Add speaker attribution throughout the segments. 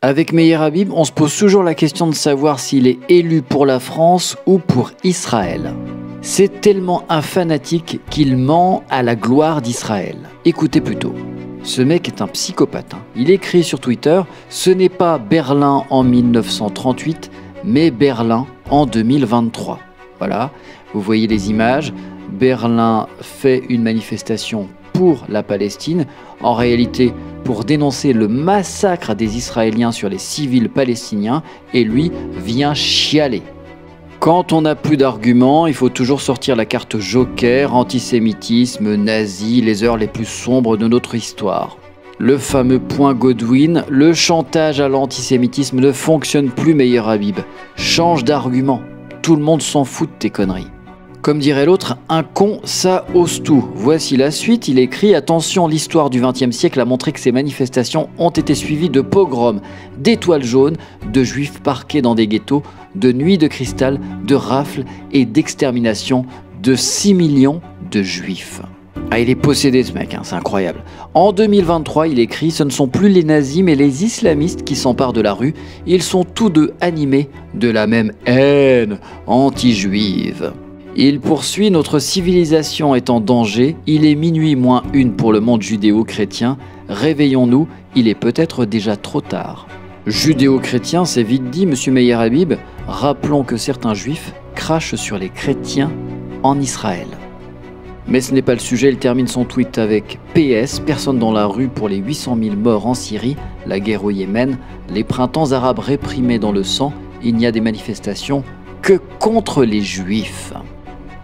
Speaker 1: Avec Meir Habib, on se pose toujours la question de savoir s'il est élu pour la France ou pour Israël. C'est tellement un fanatique qu'il ment à la gloire d'Israël. Écoutez plutôt. Ce mec est un psychopathe. hein. Il écrit sur Twitter Ce n'est pas Berlin en 1938, mais Berlin en 2023. Voilà, vous voyez les images. Berlin fait une manifestation pour la Palestine. En réalité, pour dénoncer le massacre des Israéliens sur les civils palestiniens. Et lui vient chialer. Quand on n'a plus d'arguments, il faut toujours sortir la carte joker, antisémitisme, nazi, les heures les plus sombres de notre histoire. Le fameux point Godwin, le chantage à l'antisémitisme ne fonctionne plus, meilleur Habib. Change d'argument. Tout le monde s'en fout de tes conneries. Comme dirait l'autre, un con, ça ose tout. Voici la suite, il écrit Attention, l'histoire du XXe siècle a montré que ces manifestations ont été suivies de pogroms, d'étoiles jaunes, de juifs parqués dans des ghettos, de nuits de cristal, de rafles et d'extermination de 6 millions de juifs. Ah, il est possédé ce mec, hein, c'est incroyable. En 2023, il écrit Ce ne sont plus les nazis mais les islamistes qui s'emparent de la rue. Ils sont tous deux animés de la même haine anti-juive. Il poursuit Notre civilisation est en danger. Il est minuit moins une pour le monde judéo-chrétien. Réveillons-nous, il est peut-être déjà trop tard. Judéo-chrétien, c'est vite dit, monsieur Meyer Habib. Rappelons que certains juifs crachent sur les chrétiens en Israël. Mais ce n'est pas le sujet, il termine son tweet avec PS, personne dans la rue pour les 800 000 morts en Syrie, la guerre au Yémen, les printemps arabes réprimés dans le sang, il n'y a des manifestations que contre les juifs.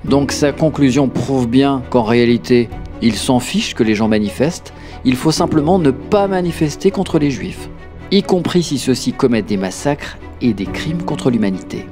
Speaker 1: Donc sa conclusion prouve bien qu'en réalité, il s'en fiche que les gens manifestent, il faut simplement ne pas manifester contre les juifs, y compris si ceux-ci commettent des massacres et des crimes contre l'humanité.